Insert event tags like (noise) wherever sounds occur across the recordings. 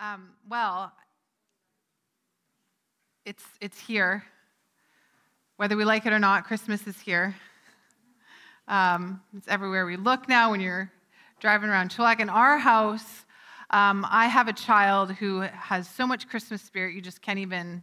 Um, well, it's, it's here. Whether we like it or not, Christmas is here. Um, it's everywhere we look now when you're driving around Chilliwack. In our house, um, I have a child who has so much Christmas spirit, you just can't even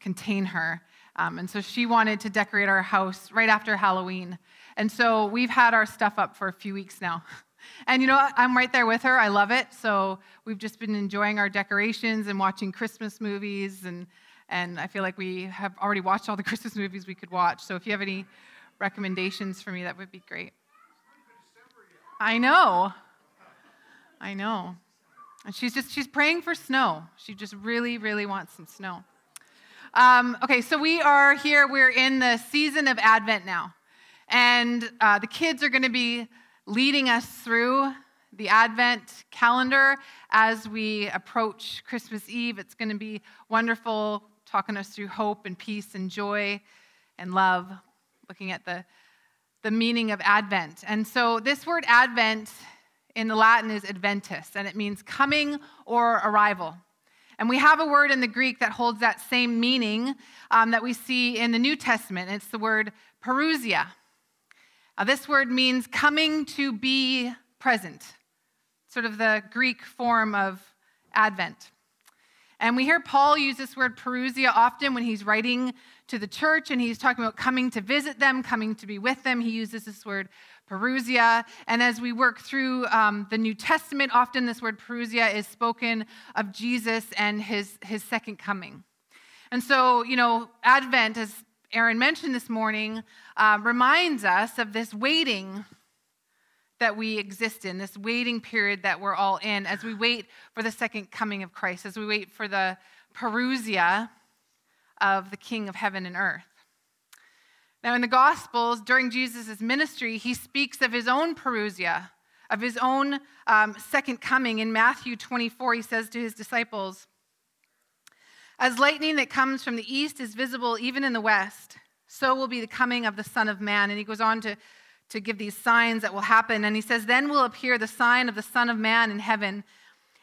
contain her. Um, and so she wanted to decorate our house right after Halloween. And so we've had our stuff up for a few weeks now. (laughs) And you know? I'm right there with her. I love it. So we've just been enjoying our decorations and watching Christmas movies. And, and I feel like we have already watched all the (laughs) Christmas movies we could watch. So if you have any recommendations for me, that would be great. I know. I know. And she's just, she's praying for snow. She just really, really wants some snow. Um, okay, so we are here. We're in the season of Advent now. And uh, the kids are going to be leading us through the Advent calendar as we approach Christmas Eve. It's going to be wonderful talking us through hope and peace and joy and love, looking at the, the meaning of Advent. And so, this word Advent in the Latin is adventus, and it means coming or arrival. And we have a word in the Greek that holds that same meaning um, that we see in the New Testament. It's the word parousia. Uh, this word means coming to be present, sort of the Greek form of Advent. And we hear Paul use this word parousia often when he's writing to the church and he's talking about coming to visit them, coming to be with them. He uses this word parousia. And as we work through um, the New Testament, often this word parousia is spoken of Jesus and his, his second coming. And so, you know, Advent, as Aaron mentioned this morning, uh, reminds us of this waiting that we exist in, this waiting period that we're all in as we wait for the second coming of Christ, as we wait for the parousia of the King of heaven and earth. Now, in the Gospels, during Jesus' ministry, he speaks of his own parousia, of his own um, second coming. In Matthew 24, he says to his disciples, as lightning that comes from the east is visible even in the west, so will be the coming of the Son of Man. And he goes on to, to give these signs that will happen. And he says, Then will appear the sign of the Son of Man in heaven.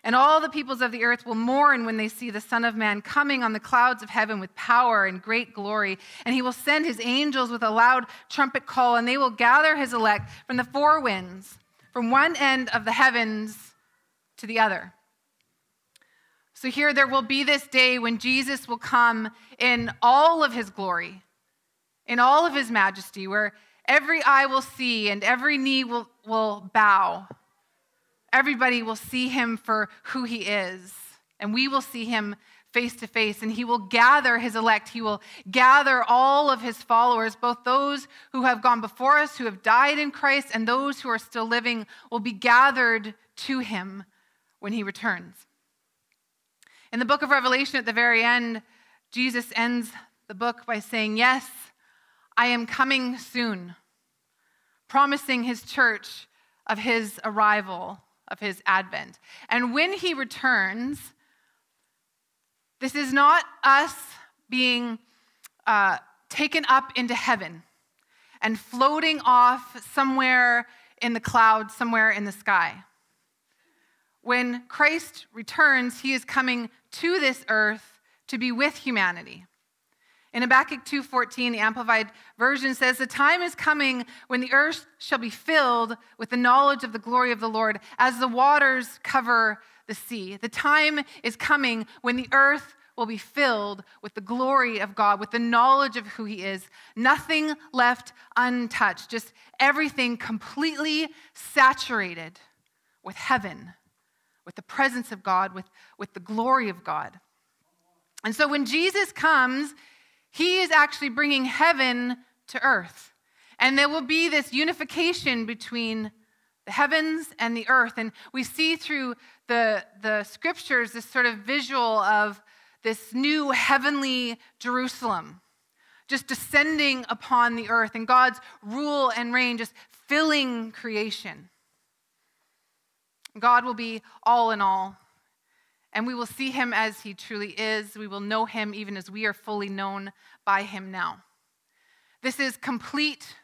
And all the peoples of the earth will mourn when they see the Son of Man coming on the clouds of heaven with power and great glory. And he will send his angels with a loud trumpet call, and they will gather his elect from the four winds, from one end of the heavens to the other. So here there will be this day when Jesus will come in all of his glory, in all of his majesty, where every eye will see and every knee will, will bow. Everybody will see him for who he is, and we will see him face to face, and he will gather his elect. He will gather all of his followers, both those who have gone before us, who have died in Christ, and those who are still living will be gathered to him when he returns. In the book of Revelation, at the very end, Jesus ends the book by saying, Yes, I am coming soon, promising his church of his arrival, of his advent. And when he returns, this is not us being uh, taken up into heaven and floating off somewhere in the clouds, somewhere in the sky. When Christ returns, he is coming to this earth to be with humanity. In Habakkuk 2:14, the Amplified Version says, "The time is coming when the earth shall be filled with the knowledge of the glory of the Lord, as the waters cover the sea. The time is coming when the earth will be filled with the glory of God, with the knowledge of who He is. Nothing left untouched, just everything completely saturated with heaven with the presence of God, with, with the glory of God. And so when Jesus comes, he is actually bringing heaven to earth. And there will be this unification between the heavens and the earth. And we see through the, the scriptures this sort of visual of this new heavenly Jerusalem just descending upon the earth and God's rule and reign just filling creation. God will be all in all. And we will see him as he truly is. We will know him even as we are fully known by him now. This is complete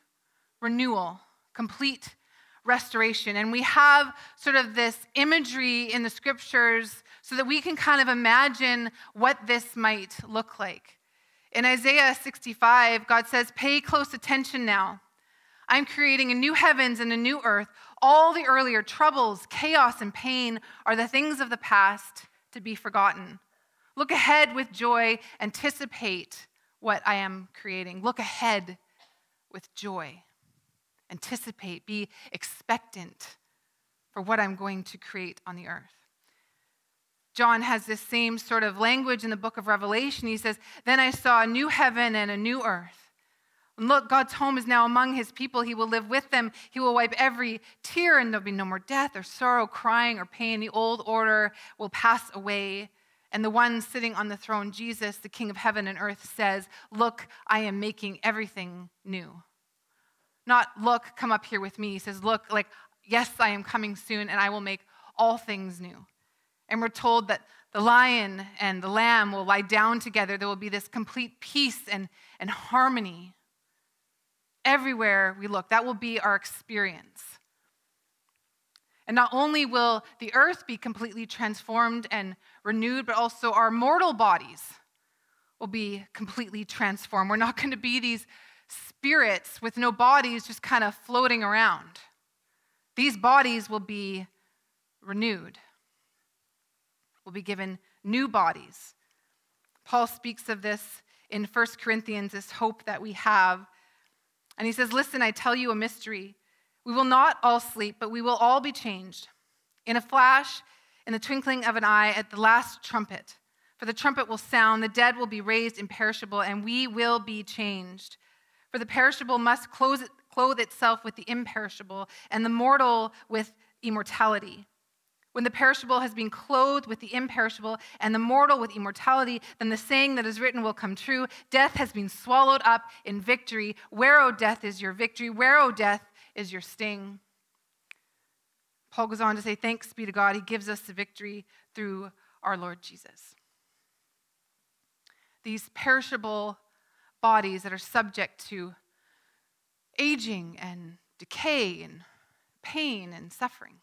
renewal, complete restoration. And we have sort of this imagery in the scriptures so that we can kind of imagine what this might look like. In Isaiah 65, God says, Pay close attention now. I'm creating a new heavens and a new earth. All the earlier troubles, chaos, and pain are the things of the past to be forgotten. Look ahead with joy, anticipate what I am creating. Look ahead with joy anticipate, be expectant for what I'm going to create on the earth. John has this same sort of language in the book of Revelation. He says, Then I saw a new heaven and a new earth. And look, God's home is now among his people. He will live with them. He will wipe every tear, and there'll be no more death or sorrow, crying or pain. The old order will pass away. And the one sitting on the throne, Jesus, the King of heaven and earth, says, Look, I am making everything new. Not, look, come up here with me. He says, look, like, yes, I am coming soon and I will make all things new. And we're told that the lion and the lamb will lie down together. There will be this complete peace and, and harmony everywhere we look. That will be our experience. And not only will the earth be completely transformed and renewed, but also our mortal bodies will be completely transformed. We're not going to be these spirits with no bodies just kind of floating around. These bodies will be renewed, will be given new bodies. Paul speaks of this in 1 Corinthians, this hope that we have. And he says, Listen, I tell you a mystery. We will not all sleep, but we will all be changed. In a flash, in the twinkling of an eye, at the last trumpet. For the trumpet will sound, the dead will be raised imperishable, and we will be changed. For the perishable must clothe itself with the imperishable, and the mortal with immortality. When the perishable has been clothed with the imperishable, and the mortal with immortality, then the saying that is written will come true Death has been swallowed up in victory. Where, O death, is your victory? Where, O death, is your sting? Paul goes on to say, Thanks be to God, He gives us the victory through our Lord Jesus. These perishable bodies that are subject to aging and decay and pain and suffering.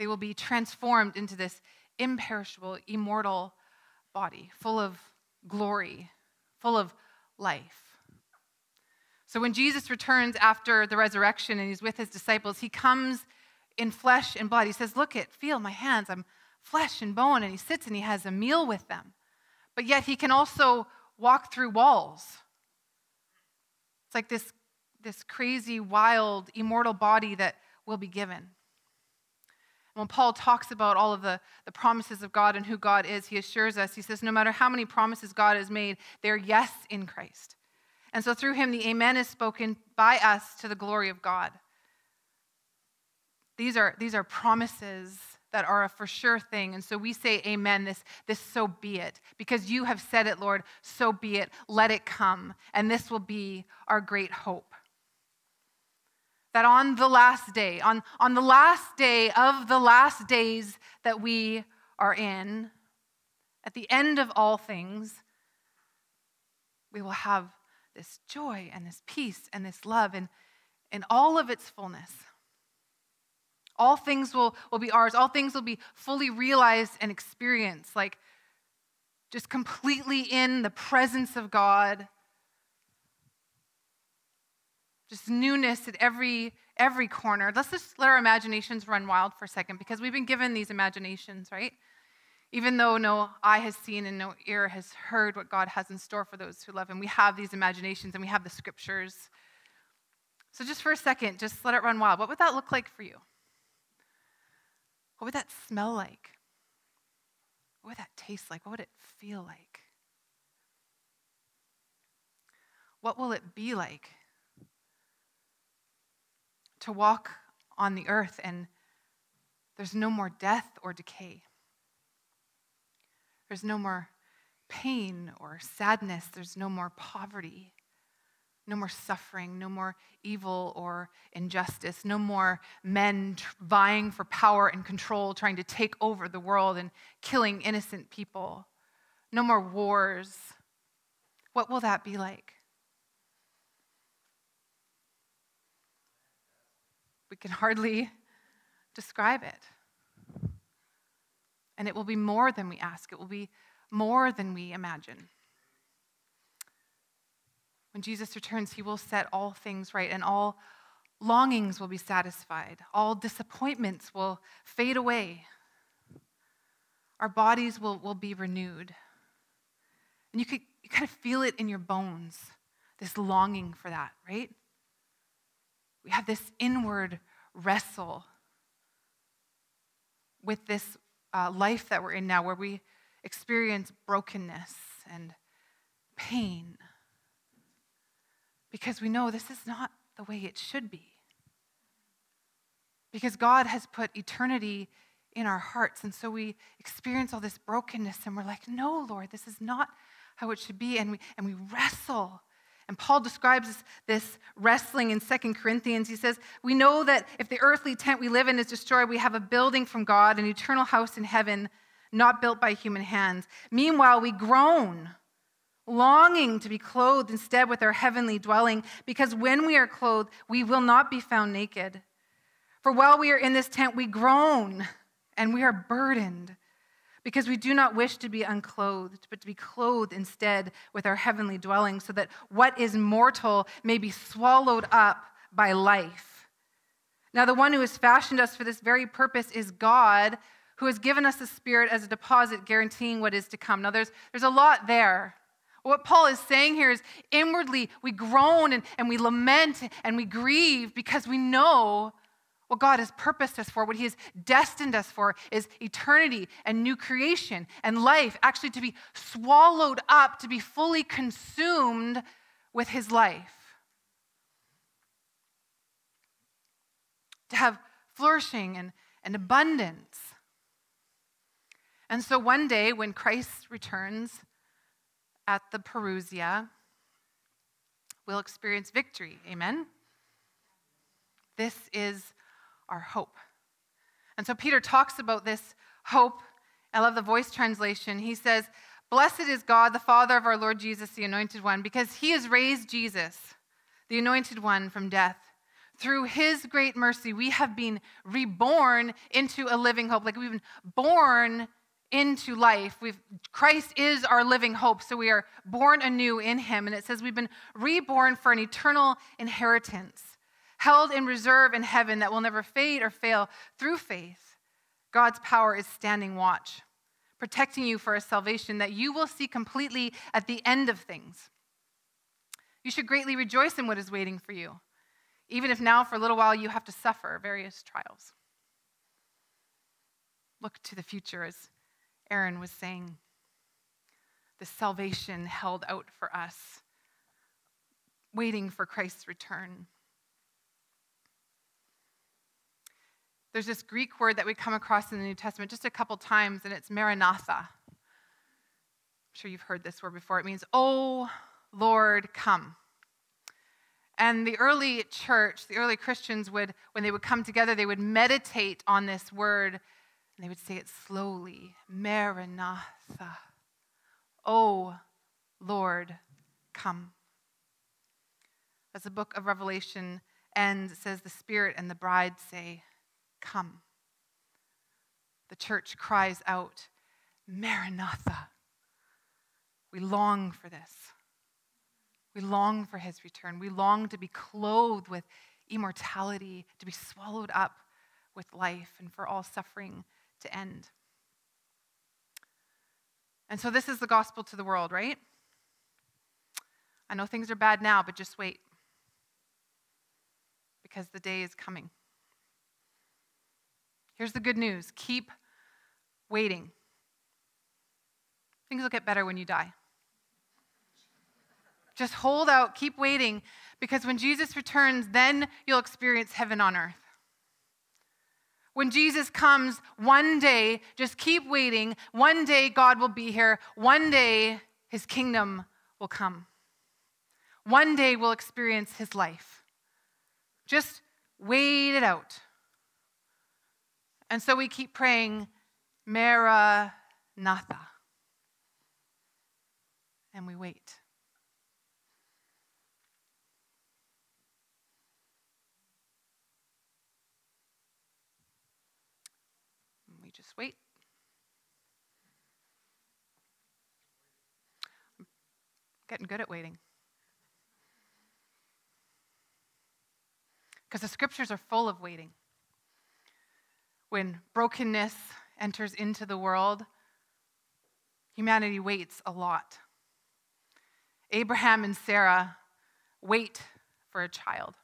They will be transformed into this imperishable, immortal body, full of glory, full of life. So when Jesus returns after the resurrection and he's with his disciples, he comes in flesh and blood. He says, Look at, feel my hands, I'm flesh and bone. And he sits and he has a meal with them but yet he can also walk through walls. It's like this, this crazy, wild, immortal body that will be given. When Paul talks about all of the, the promises of God and who God is, he assures us, he says, no matter how many promises God has made, they're yes in Christ. And so through him, the amen is spoken by us to the glory of God. These are, these are promises that are a for sure thing. And so we say, Amen, this, this so be it. Because you have said it, Lord, so be it. Let it come. And this will be our great hope. That on the last day, on, on the last day of the last days that we are in, at the end of all things, we will have this joy and this peace and this love and in all of its fullness. All things will, will be ours. All things will be fully realized and experienced, like just completely in the presence of God. Just newness at every every corner. Let's just let our imaginations run wild for a second because we've been given these imaginations, right? Even though no eye has seen and no ear has heard what God has in store for those who love Him, we have these imaginations and we have the scriptures. So, just for a second, just let it run wild. What would that look like for you? What would that smell like? What would that taste like? What would it feel like? What will it be like to walk on the earth and there's no more death or decay? There's no more pain or sadness. There's no more poverty. No more suffering, no more evil or injustice, no more men vying for power and control, trying to take over the world and killing innocent people. No more wars. What will that be like? Can hardly describe it. And it will be more than we ask, it will be more than we imagine. When Jesus returns, he will set all things right, and all longings will be satisfied, all disappointments will fade away, our bodies will, will be renewed. And you could you kind of feel it in your bones, this longing for that, right? We have this inward wrestle with this uh, life that we're in now where we experience brokenness and pain because we know this is not the way it should be. Because God has put eternity in our hearts. And so we experience all this brokenness and we're like, no, Lord, this is not how it should be. And we, and we wrestle. And Paul describes this, wrestling in Second Corinthians. He says, We know that if the earthly tent we live in is destroyed, we have a building from God, an eternal house in heaven, not built by human hands. Meanwhile, we groan longing to be clothed instead with our heavenly dwelling, because when we are clothed, we will not be found naked. For while we are in this tent, we groan and we are burdened, because we do not wish to be unclothed, but to be clothed instead with our heavenly dwelling, so that what is mortal may be swallowed up by life. Now, the one who has fashioned us for this very purpose is God, who has given us the Spirit as a deposit guaranteeing what is to come. Now, there's, there's a lot there. What Paul is saying here is inwardly we groan and, and we lament and we grieve because we know what God has purposed us for, what He has destined us for, is eternity and new creation and life, actually to be swallowed up, to be fully consumed with His life. To have flourishing and, and abundance. And so one day when Christ returns, at the parousia, we'll experience victory. Amen? This is our hope. And so Peter talks about this hope. I love the voice translation. He says, Blessed is God, the Father of our Lord Jesus, the Anointed One, because he has raised Jesus, the Anointed One, from death. Through his great mercy, we have been reborn into a living hope. Like we've been born into life. We've, Christ is our living hope, so we are born anew in him. And it says we've been reborn for an eternal inheritance, held in reserve in heaven that will never fade or fail through faith. God's power is standing watch, protecting you for a salvation that you will see completely at the end of things. You should greatly rejoice in what is waiting for you, even if now for a little while you have to suffer various trials. Look to the future as Aaron was saying, the salvation held out for us, waiting for Christ's return. There's this Greek word that we come across in the New Testament just a couple times, and it's Maranatha. I'm sure you've heard this word before. It means, Oh Lord, come. And the early church, the early Christians would, when they would come together, they would meditate on this word and they would say it slowly Maranatha. Oh, Lord, come. As the book of Revelation ends, it says, The Spirit and the bride say, Come. The church cries out, Maranatha. We long for this. We long for his return. We long to be clothed with immortality, to be swallowed up with life, and for all suffering to end. And so, this is the gospel to the world, right? I know things are bad now, but just wait. Because the day is coming. Here's the good news keep waiting. Things will get better when you die. Just hold out, keep waiting, because when Jesus returns, then you'll experience heaven on earth. When Jesus comes, one day, just keep waiting. One day, God will be here. One day, his kingdom will come. One day, we'll experience his life. Just wait it out. And so we keep praying, Maranatha. And we wait. We just wait. I'm getting good at waiting. Because the scriptures are full of waiting. When brokenness enters into the world, humanity waits a lot. Abraham and Sarah wait for a child.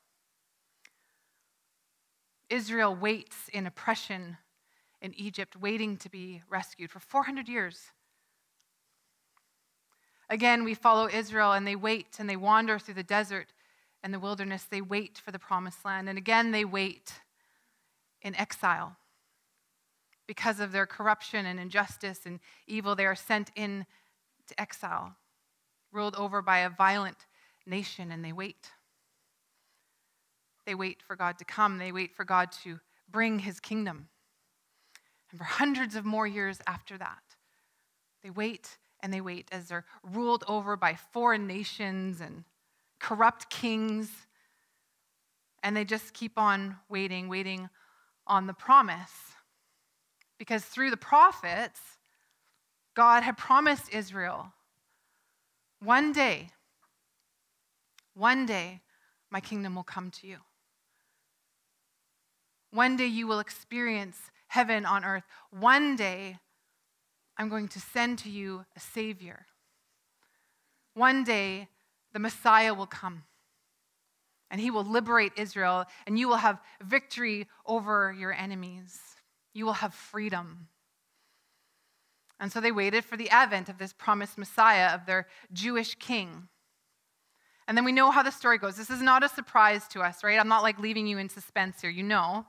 Israel waits in oppression in Egypt, waiting to be rescued for 400 years. Again, we follow Israel and they wait and they wander through the desert and the wilderness. They wait for the promised land. And again, they wait in exile. Because of their corruption and injustice and evil, they are sent in to exile, ruled over by a violent nation, and they wait. They wait for God to come. They wait for God to bring his kingdom. And for hundreds of more years after that, they wait and they wait as they're ruled over by foreign nations and corrupt kings. And they just keep on waiting, waiting on the promise. Because through the prophets, God had promised Israel one day, one day, my kingdom will come to you. One day you will experience heaven on earth. One day I'm going to send to you a Savior. One day the Messiah will come and he will liberate Israel, and you will have victory over your enemies. You will have freedom. And so they waited for the advent of this promised Messiah, of their Jewish king. And then we know how the story goes. This is not a surprise to us, right? I'm not like leaving you in suspense here. You know.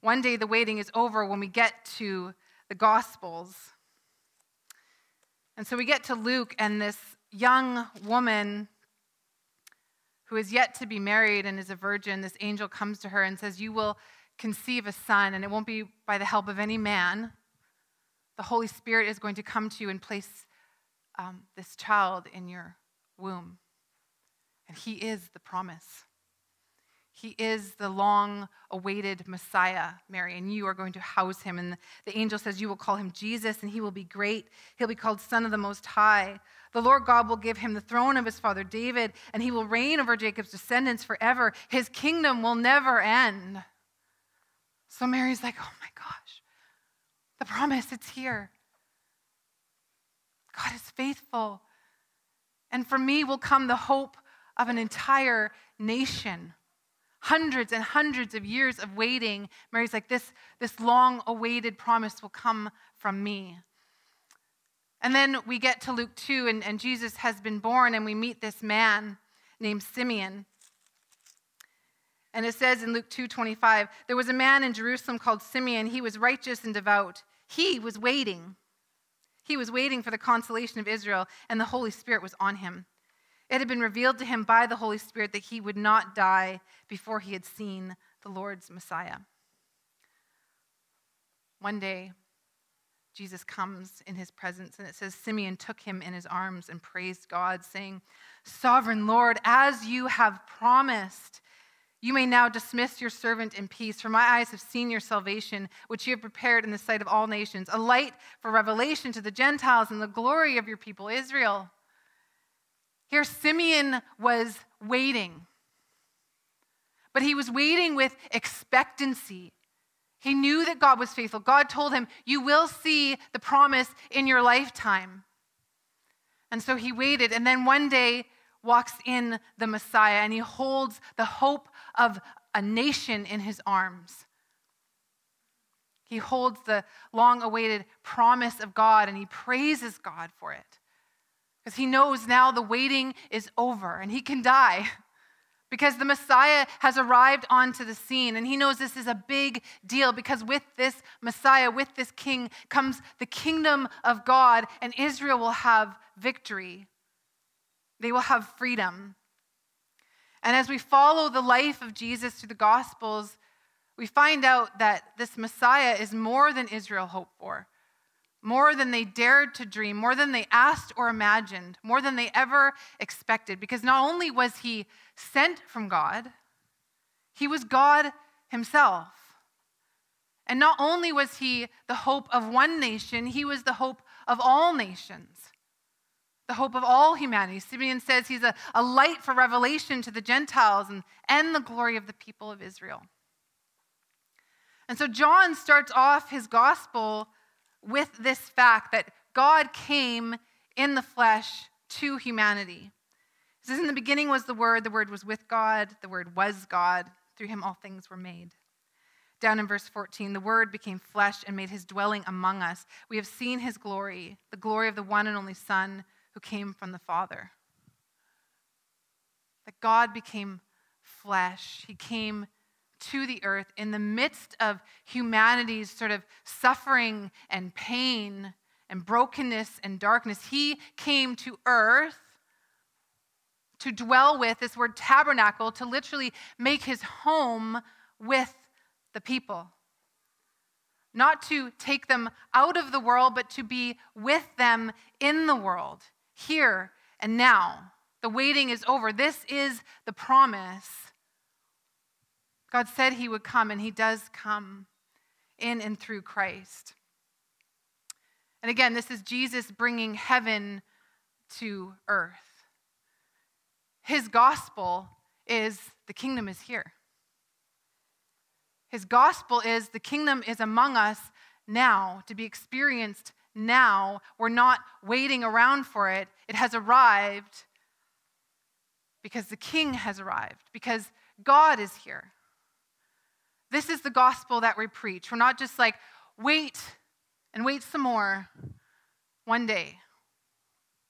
One day the waiting is over when we get to the Gospels. And so we get to Luke, and this young woman who is yet to be married and is a virgin, this angel comes to her and says, You will conceive a son, and it won't be by the help of any man. The Holy Spirit is going to come to you and place um, this child in your womb. And he is the promise. He is the long awaited Messiah, Mary, and you are going to house him. And the angel says, You will call him Jesus, and he will be great. He'll be called Son of the Most High. The Lord God will give him the throne of his father David, and he will reign over Jacob's descendants forever. His kingdom will never end. So Mary's like, Oh my gosh, the promise, it's here. God is faithful. And for me will come the hope of an entire nation hundreds and hundreds of years of waiting, Mary's like, this, this long awaited promise will come from me. And then we get to Luke 2, and, and Jesus has been born, and we meet this man named Simeon. And it says in Luke 2:25, there was a man in Jerusalem called Simeon. He was righteous and devout. He was waiting. He was waiting for the consolation of Israel, and the Holy Spirit was on him. It had been revealed to him by the Holy Spirit that he would not die before he had seen the Lord's Messiah. One day, Jesus comes in his presence, and it says Simeon took him in his arms and praised God, saying, Sovereign Lord, as you have promised, you may now dismiss your servant in peace, for my eyes have seen your salvation, which you have prepared in the sight of all nations, a light for revelation to the Gentiles and the glory of your people Israel. Here, Simeon was waiting, but he was waiting with expectancy. He knew that God was faithful. God told him, You will see the promise in your lifetime. And so he waited, and then one day walks in the Messiah, and he holds the hope of a nation in his arms. He holds the long awaited promise of God, and he praises God for it because he knows now the waiting is over and he can die (laughs) because the Messiah has arrived onto the scene. And he knows this is a big deal because with this Messiah, with this king, comes the kingdom of God, and Israel will have victory. They will have freedom. And as we follow the life of Jesus through the Gospels, we find out that this Messiah is more than Israel hoped for more than they dared to dream, more than they asked or imagined, more than they ever expected. Because not only was he sent from God, he was God himself. And not only was he the hope of one nation, he was the hope of all nations, the hope of all humanity. Simeon says he's a, a light for revelation to the Gentiles and, and the glory of the people of Israel. And so John starts off his gospel with this fact that God came in the flesh to humanity. He says, In the beginning was the Word, the Word was with God, the Word was God, through him all things were made. Down in verse 14, the Word became flesh and made his dwelling among us. We have seen his glory, the glory of the one and only Son who came from the Father. That God became flesh. He came to the earth in the midst of humanity's sort of suffering and pain and brokenness and darkness. He came to earth to dwell with, this word tabernacle, to literally make his home with the people. Not to take them out of the world, but to be with them in the world, here and now. The waiting is over. This is the promise. God said he would come, and he does come in and through Christ. And again, this is Jesus bringing heaven to earth. His gospel is the kingdom is here. His gospel is the kingdom is among us now, to be experienced now. We're not waiting around for it. It has arrived because the king has arrived, because God is here. This is the gospel that we preach. We're not just like, wait and wait some more one day.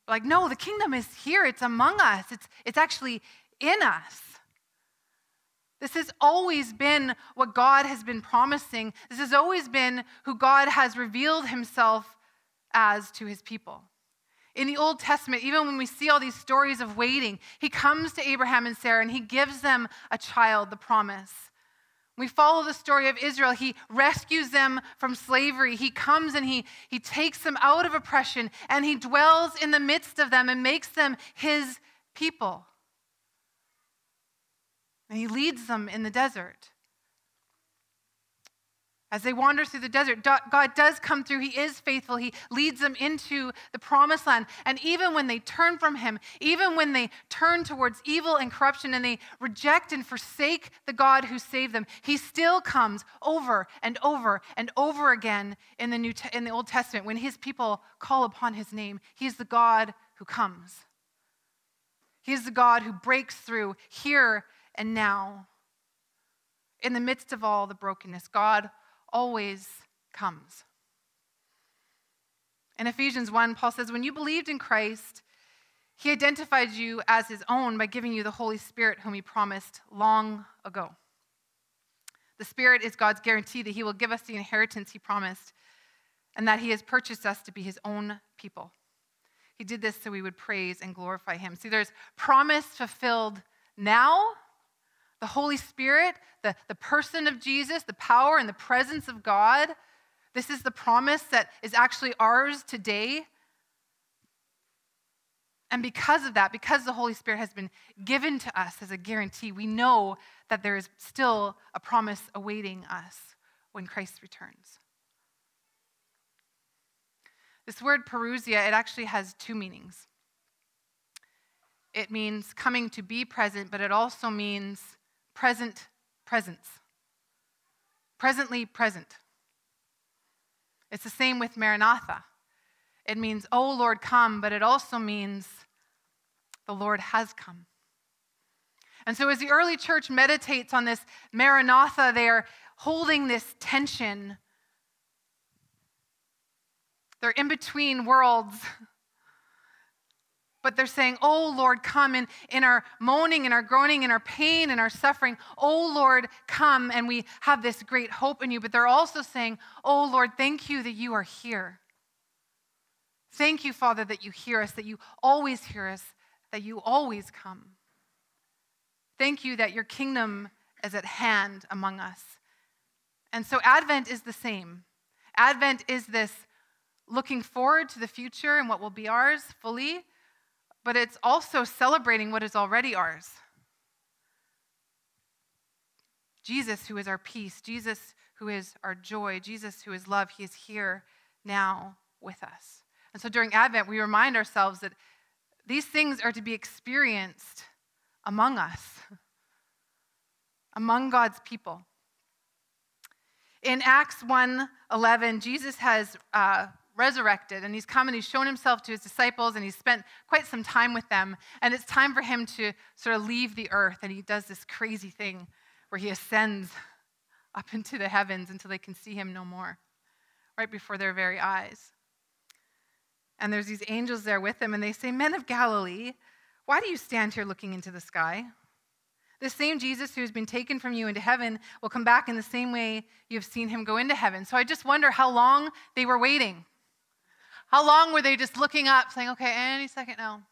We're like, no, the kingdom is here. It's among us, it's, it's actually in us. This has always been what God has been promising. This has always been who God has revealed himself as to his people. In the Old Testament, even when we see all these stories of waiting, he comes to Abraham and Sarah and he gives them a child, the promise. We follow the story of Israel. He rescues them from slavery. He comes and he, he takes them out of oppression and he dwells in the midst of them and makes them his people. And he leads them in the desert. As they wander through the desert, God does come through. He is faithful. He leads them into the promised land. And even when they turn from Him, even when they turn towards evil and corruption and they reject and forsake the God who saved them, He still comes over and over and over again in the, New in the Old Testament. When His people call upon His name, He is the God who comes. He is the God who breaks through here and now. In the midst of all the brokenness, God always comes. In Ephesians 1, Paul says, When you believed in Christ, he identified you as his own by giving you the Holy Spirit, whom he promised long ago. The Spirit is God's guarantee that he will give us the inheritance he promised and that he has purchased us to be his own people. He did this so we would praise and glorify him. See, there's promise fulfilled now the Holy Spirit, the, the person of Jesus, the power and the presence of God. This is the promise that is actually ours today. And because of that, because the Holy Spirit has been given to us as a guarantee, we know that there is still a promise awaiting us when Christ returns. This word parousia, it actually has two meanings. It means coming to be present, but it also means present presence. Presently present. It's the same with Maranatha. It means, oh Lord, come, but it also means the Lord has come. And so, as the early church meditates on this Maranatha, they are holding this tension. They're in between worlds. (laughs) But they're saying, Oh Lord, come in, in our moaning and our groaning and our pain and our suffering. Oh Lord, come. And we have this great hope in you. But they're also saying, Oh Lord, thank you that you are here. Thank you, Father, that you hear us, that you always hear us, that you always come. Thank you that your kingdom is at hand among us. And so Advent is the same. Advent is this looking forward to the future and what will be ours fully but it's also celebrating what is already ours. Jesus, who is our peace, Jesus, who is our joy, Jesus, who is love, he is here now with us. And so during Advent, we remind ourselves that these things are to be experienced among us, (laughs) among God's people. In Acts 1 11, Jesus has uh, resurrected and he's come and he's shown himself to his disciples and he's spent quite some time with them. And it's time for him to sort of leave the earth. And he does this crazy thing where he ascends (laughs) up into the heavens until they can see him no more, right before their very eyes. And there's these angels there with him, and they say, Men of Galilee, why do you stand here looking into the sky? The same Jesus who has been taken from you into heaven will come back in the same way you have seen him go into heaven. So I just wonder how long they were waiting. How long were they just looking up, saying, okay, any second now,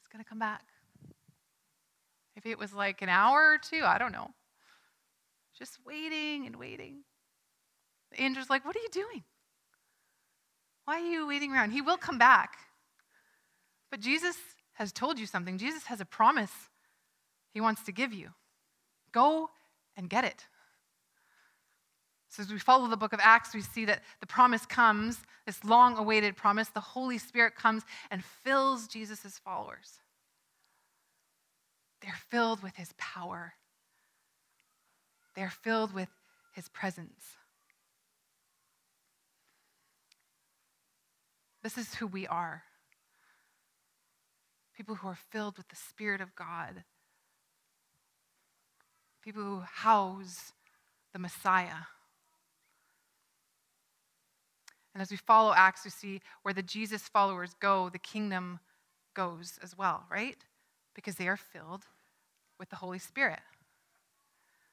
he's going to come back? Maybe it was like an hour or two, I don't know. Just waiting and waiting. The angel's like, what are you doing? Why are you waiting around? He will come back. But Jesus has told you something. Jesus has a promise he wants to give you. Go and get it. So, as we follow the book of Acts, we see that the promise comes, this long awaited promise. The Holy Spirit comes and fills Jesus' followers. They're filled with his power, they're filled with his presence. This is who we are people who are filled with the Spirit of God people who house the Messiah. And as we follow Acts, we see where the Jesus followers go, the kingdom goes as well, right? Because they are filled with the Holy Spirit.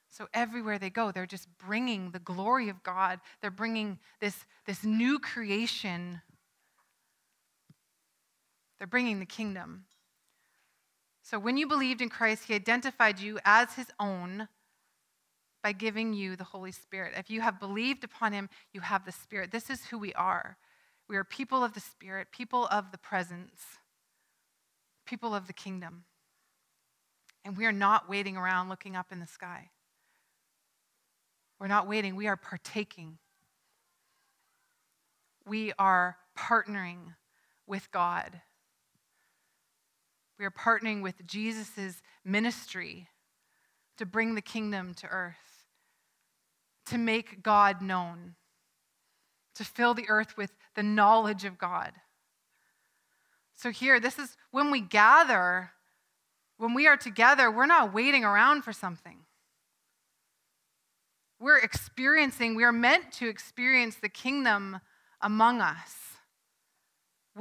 So everywhere they go, they're just bringing the glory of God. They're bringing this, this new creation. They're bringing the kingdom. So when you believed in Christ, he identified you as his own by giving you the Holy Spirit. If you have believed upon him, you have the Spirit. This is who we are. We are people of the Spirit, people of the presence, people of the kingdom. And we are not waiting around looking up in the sky. We're not waiting, we are partaking. We are partnering with God we are partnering with Jesus' ministry to bring the kingdom to earth, to make God known, to fill the earth with the knowledge of God. So, here, this is when we gather, when we are together, we're not waiting around for something. We're experiencing, we are meant to experience the kingdom among us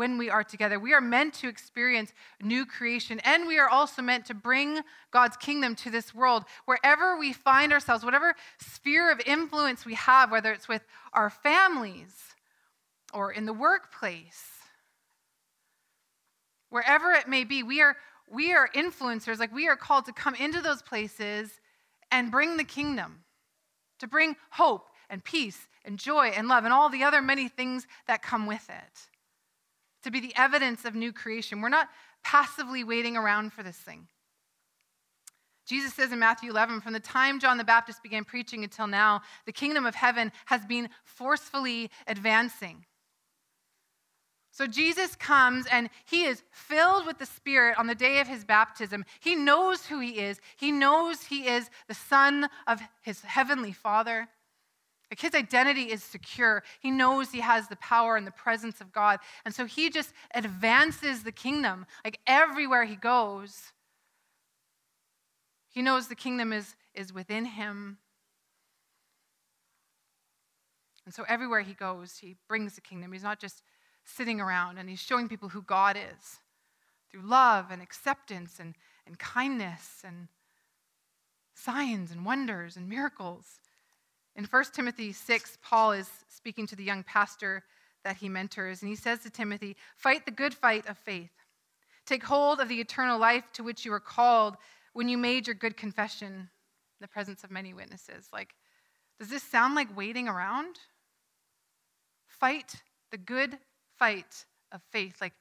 when we are together. We are meant to experience new creation, and we are also meant to bring God's kingdom to this world. Wherever we find ourselves, whatever sphere of influence we have, whether it's with our families or in the workplace, wherever it may be, we are, we are influencers. Like we are called to come into those places and bring the kingdom, to bring hope and peace and joy and love and all the other many things that come with it to be the evidence of new creation. We're not passively waiting around for this thing. Jesus says in Matthew 11, from the time John the Baptist began preaching until now, the kingdom of heaven has been forcefully advancing. So Jesus comes and he is filled with the Spirit on the day of his baptism. He knows who he is, he knows he is the Son of his heavenly Father. Like his identity is secure. He knows he has the power and the presence of God. And so he just advances the kingdom. Like everywhere he goes, he knows the kingdom is, is within him. And so everywhere he goes, he brings the kingdom. He's not just sitting around and he's showing people who God is through love and acceptance and, and kindness and signs and wonders and miracles. In 1 Timothy 6, Paul is speaking to the young pastor that he mentors, and he says to Timothy, Fight the good fight of faith. Take hold of the eternal life to which you were called when you made your good confession in the presence of many witnesses. Like, does this sound like waiting around? Fight the good fight of faith. Like,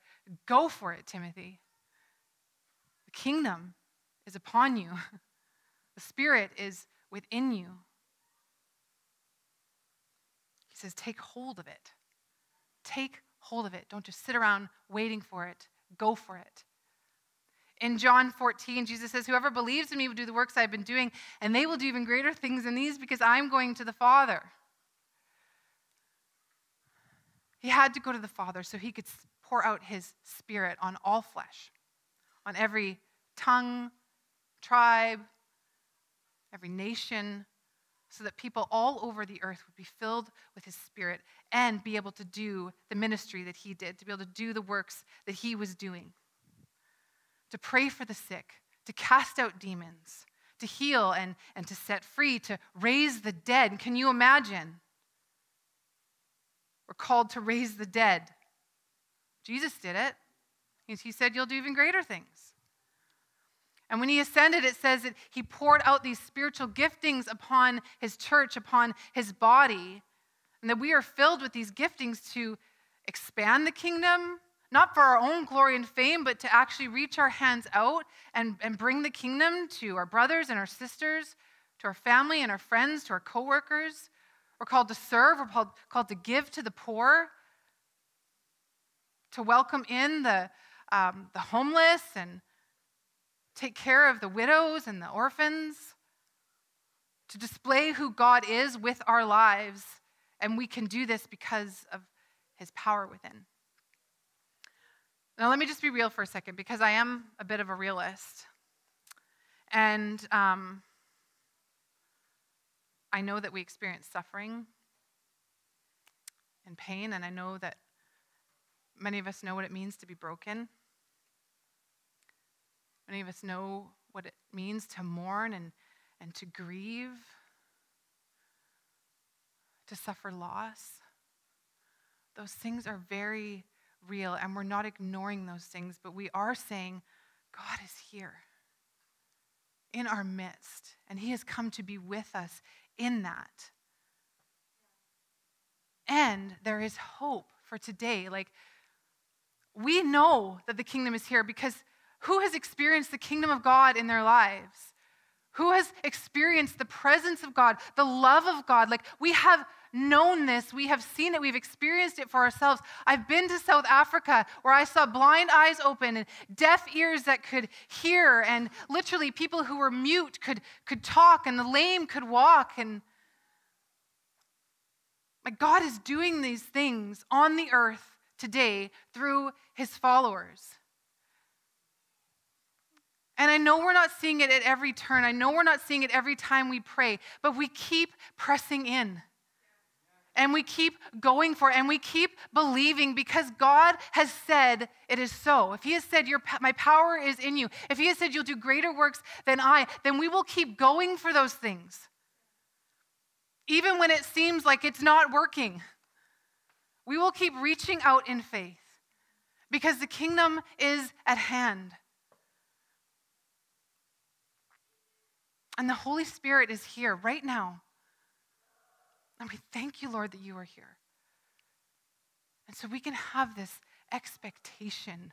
go for it, Timothy. The kingdom is upon you, (laughs) the Spirit is within you. Says, take hold of it. Take hold of it. Don't just sit around waiting for it. Go for it. In John 14, Jesus says, Whoever believes in me will do the works I've been doing, and they will do even greater things than these because I'm going to the Father. He had to go to the Father so he could pour out his spirit on all flesh, on every tongue, tribe, every nation, so that people all over the earth would be filled with his spirit and be able to do the ministry that he did, to be able to do the works that he was doing, to pray for the sick, to cast out demons, to heal and, and to set free, to raise the dead. Can you imagine? We're called to raise the dead. Jesus did it. He said, You'll do even greater things. And when he ascended, it says that he poured out these spiritual giftings upon his church, upon his body, and that we are filled with these giftings to expand the kingdom, not for our own glory and fame, but to actually reach our hands out and, and bring the kingdom to our brothers and our sisters, to our family and our friends, to our coworkers. We're called to serve, we're called, called to give to the poor, to welcome in the, um, the homeless and take care of the widows and the orphans, to display who God is with our lives. And we can do this because of his power within. Now, let me just be real for a second because I am a bit of a realist. And um, I know that we experience suffering and pain, and I know that many of us know what it means to be broken. Many of us know what it means to mourn and, and to grieve, to suffer loss. Those things are very real, and we're not ignoring those things, but we are saying, God is here in our midst, and He has come to be with us in that. And there is hope for today. Like, we know that the kingdom is here because who has experienced the kingdom of God in their lives? Who has experienced the presence of God, the love of God? Like we have known this, we have seen it, we've experienced it for ourselves. I've been to South Africa where I saw blind eyes open and deaf ears that could hear, and literally people who were mute could, could talk, and the lame could walk. And my God is doing these things on the earth today through his followers. And I know we're not seeing it at every turn. I know we're not seeing it every time we pray, but we keep pressing in. And we keep going for it and we keep believing because God has said it is so. If He has said, Your, My power is in you, if He has said, You'll do greater works than I, then we will keep going for those things. Even when it seems like it's not working, we will keep reaching out in faith because the kingdom is at hand. And the Holy Spirit is here right now. And we thank you, Lord, that you are here. And so we can have this expectation.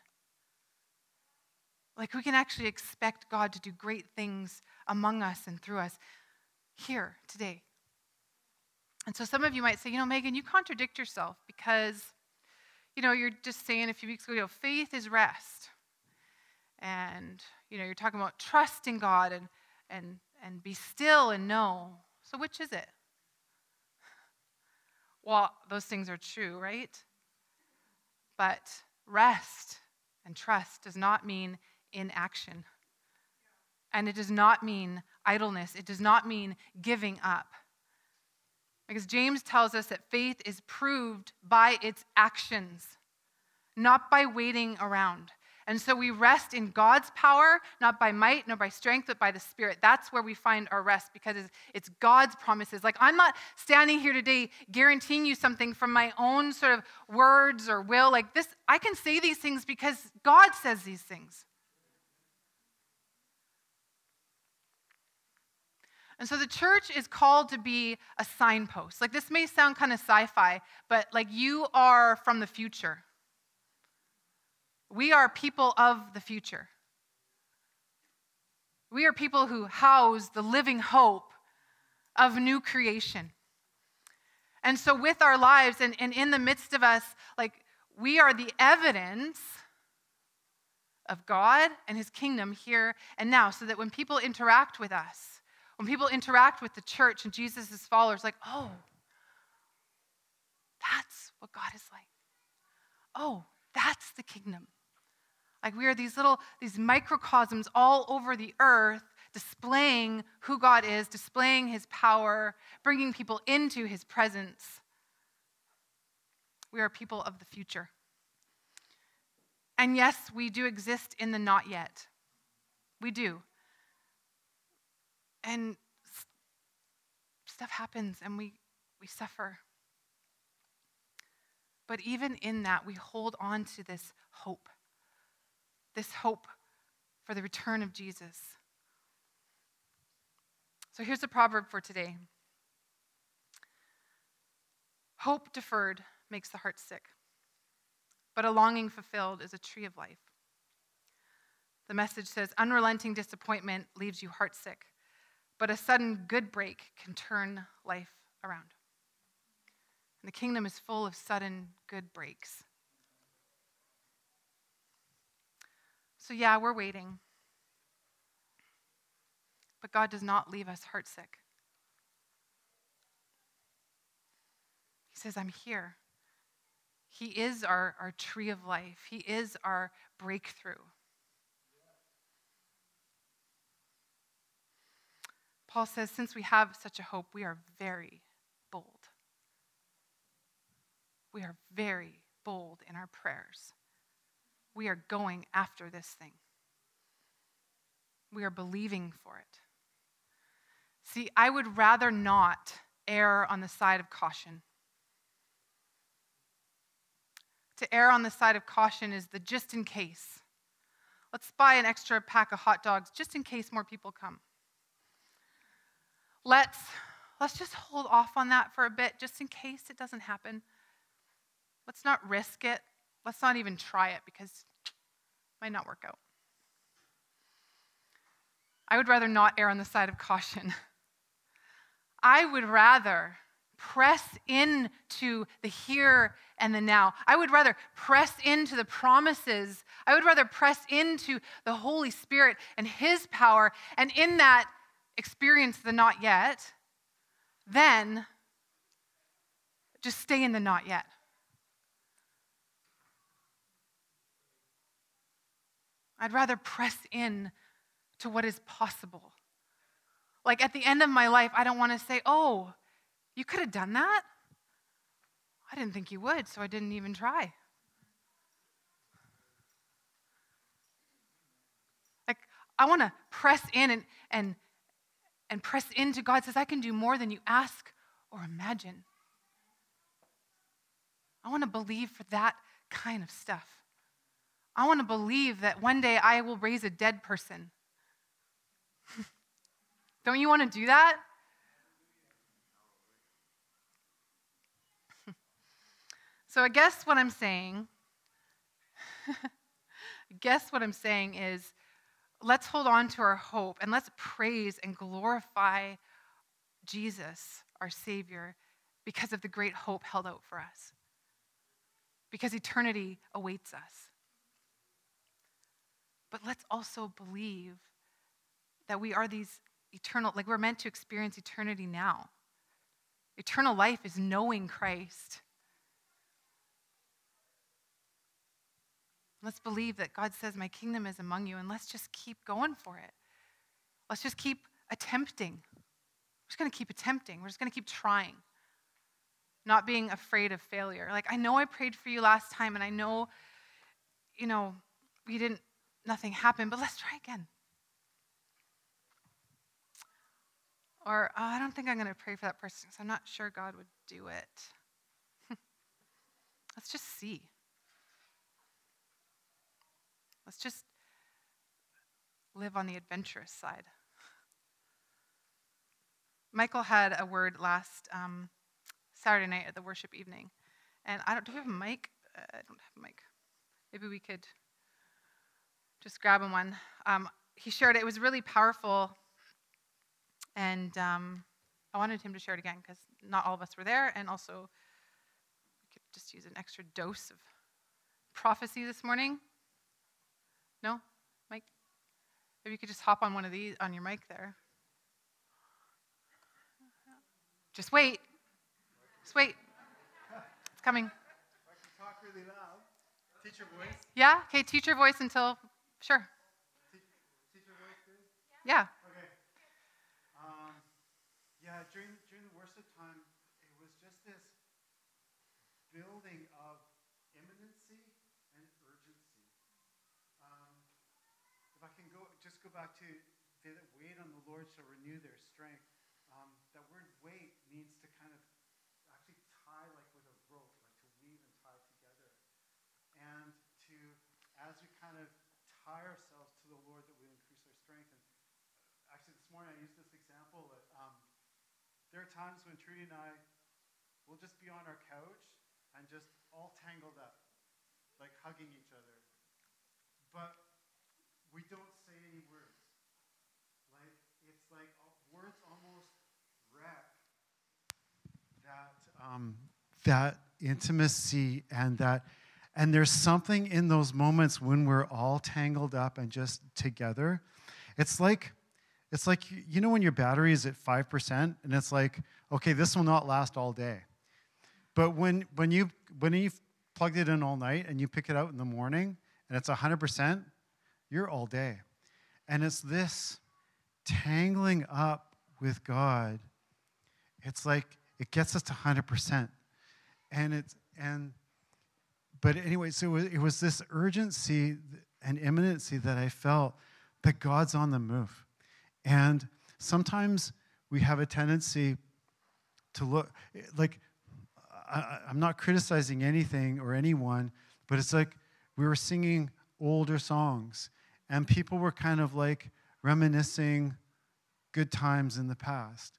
Like we can actually expect God to do great things among us and through us here today. And so some of you might say, you know, Megan, you contradict yourself because, you know, you're just saying a few weeks ago, you know, faith is rest. And, you know, you're talking about trusting God and, and and be still and know. So, which is it? Well, those things are true, right? But rest and trust does not mean inaction. And it does not mean idleness. It does not mean giving up. Because James tells us that faith is proved by its actions, not by waiting around. And so we rest in God's power, not by might nor by strength, but by the Spirit. That's where we find our rest because it's God's promises. Like, I'm not standing here today guaranteeing you something from my own sort of words or will. Like, this, I can say these things because God says these things. And so the church is called to be a signpost. Like, this may sound kind of sci fi, but like, you are from the future. We are people of the future. We are people who house the living hope of new creation. And so, with our lives and, and in the midst of us, like we are the evidence of God and his kingdom here and now, so that when people interact with us, when people interact with the church and Jesus' followers, like, oh, that's what God is like. Oh, that's the kingdom. Like we are these little, these microcosms all over the earth displaying who God is, displaying his power, bringing people into his presence. We are people of the future. And yes, we do exist in the not yet. We do. And stuff happens and we, we suffer. But even in that, we hold on to this hope, this hope for the return of Jesus. So here's a proverb for today Hope deferred makes the heart sick, but a longing fulfilled is a tree of life. The message says unrelenting disappointment leaves you heartsick, but a sudden good break can turn life around. And the kingdom is full of sudden good breaks. So, yeah, we're waiting. But God does not leave us heartsick. He says, I'm here. He is our, our tree of life, He is our breakthrough. Paul says, since we have such a hope, we are very bold. We are very bold in our prayers. We are going after this thing. We are believing for it. See, I would rather not err on the side of caution. To err on the side of caution is the just in case. Let's buy an extra pack of hot dogs just in case more people come. Let's let's just hold off on that for a bit just in case it doesn't happen. Let's not risk it. Let's not even try it because it might not work out. I would rather not err on the side of caution. (laughs) I would rather press into the here and the now. I would rather press into the promises. I would rather press into the Holy Spirit and His power, and in that experience the not yet, than just stay in the not yet. I'd rather press in to what is possible. Like at the end of my life, I don't want to say, oh, you could have done that. I didn't think you would, so I didn't even try. Like, I want to press in and, and, and press into God says, I can do more than you ask or imagine. I want to believe for that kind of stuff. I want to believe that one day I will raise a dead person. (laughs) Don't you want to do that? (laughs) so I guess what I'm saying, I (laughs) guess what I'm saying is let's hold on to our hope and let's praise and glorify Jesus, our Savior, because of the great hope held out for us. Because eternity awaits us. But let's also believe that we are these eternal, like we're meant to experience eternity now. Eternal life is knowing Christ. Let's believe that God says, My kingdom is among you, and let's just keep going for it. Let's just keep attempting. We're just going to keep attempting. We're just going to keep trying, not being afraid of failure. Like, I know I prayed for you last time, and I know, you know, we didn't, nothing happened, but let's try again. Or, oh, I don't think I'm going to pray for that person because I'm not sure God would do it. (laughs) Let's just see. Let's just live on the adventurous side. Michael had a word last um, Saturday night at the worship evening. And I don't, do we have a mic? Uh, I don't have a mic. Maybe we could just grab him one. Um, he shared it. It was really powerful and um, I wanted him to share it again because not all of us were there, and also we could just use an extra dose of prophecy this morning. No, Mike. Maybe you could just hop on one of these on your mic there. Just wait. Just wait. It's coming. I can talk really loud. Teacher voice. Yeah. Okay. Teacher voice until sure. Yeah. Okay. Um, yeah, during, during the worst of time, it was just this building of imminency and urgency. Um, if I can go, just go back to they that wait on the Lord shall renew their strength. Um, that word wait means to kind of actually tie like with a rope, like to weave and tie together. And to, as we kind of tie ourselves to the Lord, that we increase our strength. And actually, this morning I used this example that um, there are times when Trudy and I will just be on our couch and just all tangled up, like hugging each other. But we don't say any words. Like, it's like uh, words almost wreck that, um, that intimacy and that. And there's something in those moments when we're all tangled up and just together. It's like it's like you know when your battery is at 5% and it's like, okay, this will not last all day. But when when you when you've plugged it in all night and you pick it out in the morning and it's 100%, you're all day. And it's this tangling up with God. It's like it gets us to 100%. And it's and but anyway, so it was, it was this urgency and imminency that I felt that God's on the move. And sometimes we have a tendency to look like, I, am not criticizing anything or anyone, but it's like we were singing older songs and people were kind of like reminiscing good times in the past.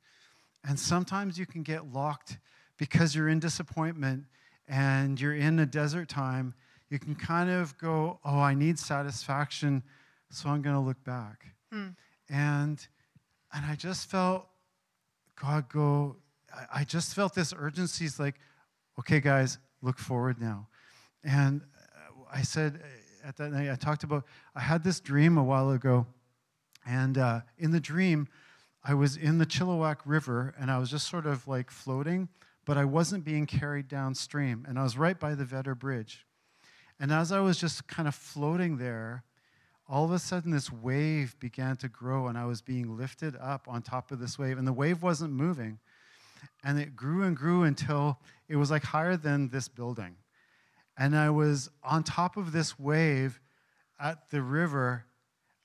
And sometimes you can get locked because you're in disappointment and you're in a desert time, you can kind of go, oh, I need satisfaction, so I'm going to look back. Hmm. And, I just felt God go, I, just felt this urgency. It's like, okay, guys, look forward now. And I said at that night, I talked about, I had this dream a while ago. And uh, in the dream, I was in the Chilliwack River and I was just sort of like floating but I wasn't being carried downstream. And I was right by the Vedder Bridge. And as I was just kind of floating there, all of a sudden this wave began to grow, and I was being lifted up on top of this wave. And the wave wasn't moving. And it grew and grew until it was like higher than this building. And I was on top of this wave at the river.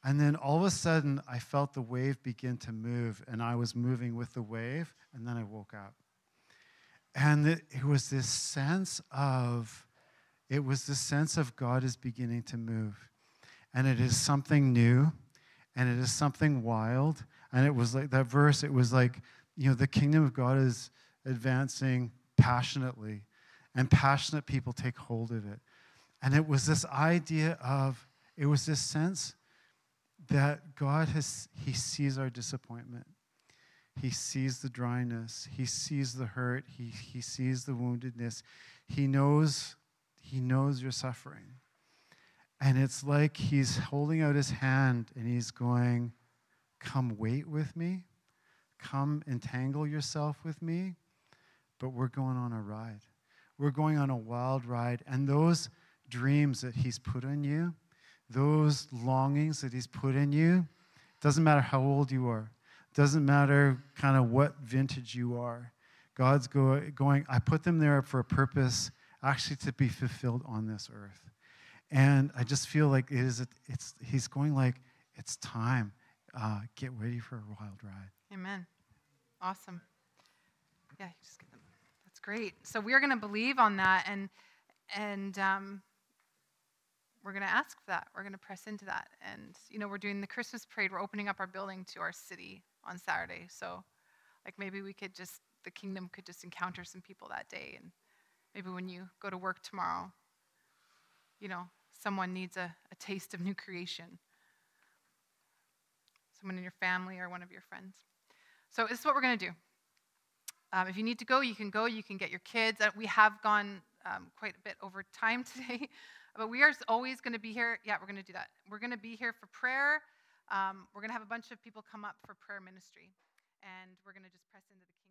And then all of a sudden, I felt the wave begin to move, and I was moving with the wave. And then I woke up. And it, it was this sense of, it was the sense of God is beginning to move. And it is something new, and it is something wild. And it was like that verse, it was like, you know, the kingdom of God is advancing passionately, and passionate people take hold of it. And it was this idea of, it was this sense that God has, He sees our disappointment. He sees the dryness. He sees the hurt. He, he sees the woundedness. He knows, he knows your suffering. And it's like he's holding out his hand and he's going, Come wait with me. Come entangle yourself with me. But we're going on a ride. We're going on a wild ride. And those dreams that he's put in you, those longings that he's put in you, doesn't matter how old you are, doesn't matter kind of what vintage you are. God's go, going, I put them there for a purpose, actually to be fulfilled on this earth. And I just feel like it is, it's, he's going like, it's time. Uh, get ready for a wild ride. Amen. Awesome. Yeah, just get them. That's great. So we're going to believe on that, and and um, we're going to ask for that. We're going to press into that. And you know, we're doing the Christmas parade. We're opening up our building to our city on Saturday. So, like maybe we could just, the kingdom could just encounter some people that day. And maybe when you go to work tomorrow, you know, someone needs a, a taste of new creation. Someone in your family or one of your friends. So, this is what we're going to do. Um, if you need to go, you can go. You can get your kids. Uh, we have gone um, quite a bit over time (laughs) today, but we are always going to be here. Yeah, we're going to do that. We're going to be here for prayer. Um, we're going to have a bunch of people come up for prayer ministry, and we're going to just press into the.